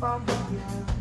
find again.